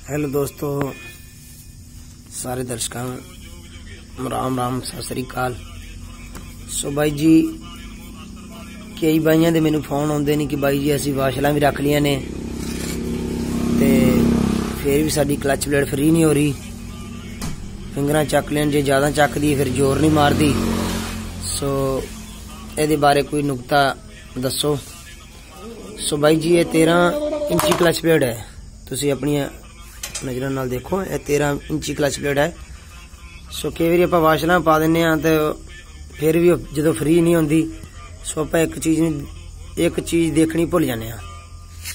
Hello ਦੋਸਤੋ ਸਾਰੇ ਦਰਸ਼ਕਾਂ ਨੂੰ ਰਾਮ ਰਾਮ ਸਤਿ ਸ੍ਰੀ ਅਕਾਲ ਸੋ ਬਾਈ ਜੀ ਕਈ ਬਾਈਆਂ ਦੇ ਮੈਨੂੰ ਫੋਨ ਆਉਂਦੇ ਨੇ ਕਿ ਬਾਈ ਜੀ ਅਸੀਂ ਵਾਸ਼ਲਾਂ ਵੀ ਰੱਖ ਲੀਆਂ ਨੇ ਤੇ ਫੇਰ ਵੀ ਸਾਡੀ ਕਲਚ ਪਲੇਟ ਫਰੀ ਨਹੀਂ ਹੋ ਰਹੀ ਫਿੰਗਰਾਂ ਚੱਕ ਲੈਣ ਜੇ ਜ਼ਿਆਦਾ ਚੱਕਦੀ ਫਿਰ ਜ਼ੋਰ ਨਹੀਂ ਮਾਰਦੀ ਸੋ ਇਹਦੇ ਬਾਰੇ ਕੋਈ ਨੁਕਤਾ ਦੱਸੋ ਸੋ ਬਾਈ ਜੀ ਇਹ 13 ਇੰਚੀ ਕਲਚ ਪਲੇਟ ਹੈ ਤੁਸੀਂ ਆਪਣੀਆਂ ਨਜ਼ਰਾਂ ਨਾਲ ਦੇਖੋ, ਇਹ 13 ਇੰਚੀ ਕਲਚ ਪਲੇਟ ਹੈ ਸੋ ਕਈ ਵਾਰੀ ਆਪਾਂ ਵਾਸ਼ਲਾਂ ਪਾ ਦਿੰਨੇ ਆ ਤੇ ਫਿਰ ਵੀ ਜਦੋਂ ਫ੍ਰੀ ਨਹੀਂ ਹੁੰਦੀ ਸੋ ਆਪਾਂ ਇੱਕ ਚੀਜ਼ ਨੂੰ, ਇੱਕ ਚੀਜ਼ ਦੇਖਣੀ ਭੁੱਲ ਜਾਂਦੇ ਆ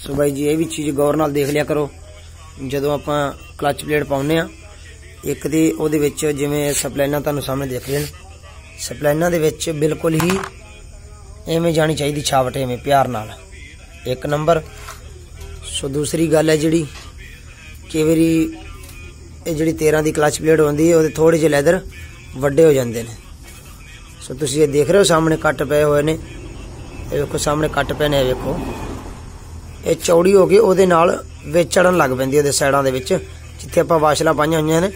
ਸੋ ਬਾਈ ਜੀ, ਇਹ ਵੀ ਚੀਜ਼ ਗੌਰ ਨਾਲ ਦੇਖ ਲਿਆ ਕਰੋ। ਜਦੋਂ ਆਪਾਂ ਕਲਚ ਪਲੇਟ ਪਾਉਨੇ ਆ ਇੱਕ ਦੇ ਉਹਦੇ ਵਿੱਚ ਜਿਵੇਂ ਸਪਲਾਈਨਾਂ ਤੁਹਾਨੂੰ ਸਾਹਮਣੇ ਦੇਖ ਰਹੇ ਨੇ, ਸਪਲਾਈਨਾਂ ਦੇ ਵਿੱਚ ਬਿਲਕੁਲ ਹੀ ਐਵੇਂ ਜਾਣੀ ਚਾਹੀਦੀ ਛਾਵਟ, ਐਵੇਂ ਪਿਆਰ ਨਾਲ। ਇੱਕ ਨੰਬਰ ਸੋ ਦੂਸਰੀ ਗੱਲ ਹੈ ਜਿਹੜੀ ਕਈ ਵਾਰੀ ਇਹ ਜਿਹੜੀ 13 ਦੀ ਕਲਚ ਪਲੇਟ ਹੁੰਦੀ ਹੈ, ਉਹਦੇ ਥੋੜੇ ਜਿਹੇ ਲੈਦਰ ਵੱਡੇ ਹੋ ਜਾਂਦੇ ਨੇ। ਸੋ ਤੁਸੀਂ ਇਹ ਦੇਖ ਰਹੇ ਹੋ, ਸਾਹਮਣੇ ਕੱਟ ਪਏ ਹੋਏ ਨੇ। ਇਹ ਵੇਖੋ, ਸਾਹਮਣੇ ਕੱਟ ਪਏ ਨੇ, ਇਹ ਵੇਖੋ। ਇਹ ਚੌੜੀ ਹੋ ਕੇ ਉਹਦੇ ਨਾਲ ਵਿੱਚ ਚੜਨ ਲੱਗ ਪੈਂਦੀ ਉਹਦੇ ਸਾਈਡਾਂ ਦੇ ਵਿੱਚ, ਜਿੱਥੇ ਆਪਾਂ ਵਾਸ਼ਲਾਂ ਪਾਈਆਂ ਹੋਈਆਂ ਨੇ।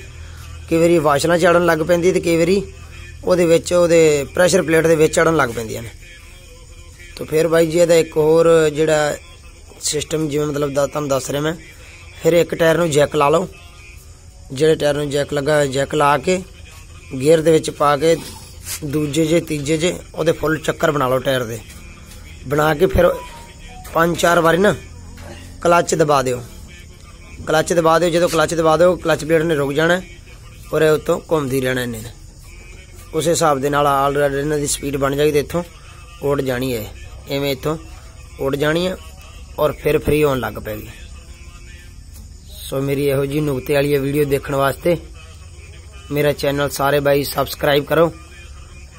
ਕਈ ਵਾਰੀ ਵਾਸ਼ਲਾਂ ਚੜਨ ਲੱਗ ਪੈਂਦੀ ਤੇ ਕਈ ਵਾਰੀ ਉਹਦੇ ਵਿੱਚ, ਉਹਦੇ ਪ੍ਰੈਸ਼ਰ ਪਲੇਟ ਦੇ ਵਿੱਚ ਚੜਨ ਲੱਗ ਪੈਂਦੀਆਂ ਨੇ। ਤਾਂ ਫਿਰ ਬਾਈ ਜੀ, ਇਹਦਾ ਇੱਕ ਹੋਰ ਜਿਹੜਾ ਸਿਸਟਮ ਜਿਵੇਂ ਮਤਲਬ ਦਾ ਤੁਹਾਨੂੰ ਦੱਸ ਰਿਹਾ ਮੈਂ ਫਿਰ ਇੱਕ ਟਾਇਰ ਨੂੰ ਜੈਕ ਲਾ ਲਓ। ਜਿਹੜੇ ਟਾਇਰ ਨੂੰ ਜੈਕ ਲੱਗਾ ਹੋਇਆ, ਜੈਕ ਲਾ ਕੇ, ਗੇਅਰ ਦੇ ਵਿੱਚ ਪਾ ਕੇ, ਦੂਜੇ ਜੇ, ਤੀਜੇ ਜੇ, ਉਹਦੇ ਫੁੱਲ ਚੱਕਰ ਬਣਾ ਲਓ ਟਾਇਰ ਦੇ। ਬਣਾ ਕੇ ਫਿਰ ਪੰਜ ਚਾਰ ਵਾਰੀ ਨਾ ਕਲੱਚ ਦਬਾ ਦਿਓ। ਕਲੱਚ ਦਬਾ ਦਿਓ, ਜਦੋਂ ਕਲੱਚ ਦਬਾ ਦਿਓ, ਕਲੱਚ ਪਲੇਟ ਨੇ ਰੁਕ ਜਾਣਾ ਔਰ ਇਹ ਉੱਤੋਂ ਘੁੰਮਦੀ ਰਹਿਣਾ ਇਹਨੇ ਉਸੇ ਹਿਸਾਬ ਦੇ ਨਾਲ ਆਲਰੇਡੀ ਇਹਨਾਂ ਦੀ ਸਪੀਡ ਬਣ ਜਾਏਗੀ ਤੇ ਇੱਥੋਂ ਉੱਡ ਜਾਣੀ ਹੈ। ਐਵੇਂ ਇੱਥੋਂ ਉੱਡ ਜਾਣੀ ਹੈ ਔਰ ਫਿਰ ਫ੍ਰੀ ਹੋਣ ਲੱਗ ਪੈਗੀ। ਸੋ ਮੇਰੀ ਇਹੋ ਜੀ ਨੁਕਤੇ ਵਾਲੀ ਵੀਡੀਓ ਦੇਖਣ ਵਾਸਤੇ ਮੇਰਾ ਚੈਨਲ ਸਾਰੇ ਬਾਈ ਸਬਸਕ੍ਰਾਈਬ ਕਰੋ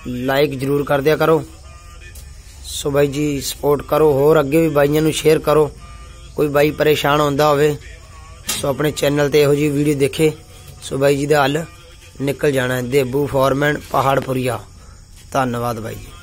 ਲਾਈਕ ਜਰੂਰ ਕਰ ਦਿਆ ਕਰੋ। ਸੋ ਬਾਈ ਜੀ ਸਪੋਰਟ ਕਰੋ, ਹੋਰ ਅੱਗੇ ਵੀ ਬਾਈਆਂ ਨੂੰ ਸ਼ੇਅਰ ਕਰੋ, ਕੋਈ ਬਾਈ ਪਰੇਸ਼ਾਨ ਹੁੰਦਾ ਹੋਵੇ, ਸੋ ਆਪਣੇ ਚੈਨਲ ਤੇ ਇਹੋ ਜੀ ਵੀਡੀਓ ਦੇਖੇ, ਸੋ ਬਾਈ ਜੀ ਦਾ ਹੱਲ ਨਿਕਲ ਜਾਣਾ ਹੈ। ਦੇਬੂ ਫੋਰਮੈਨ ਪਹਾੜਪੁਰੀਆ। ਧੰਨਵਾਦ ਬਾਈ ਜੀ।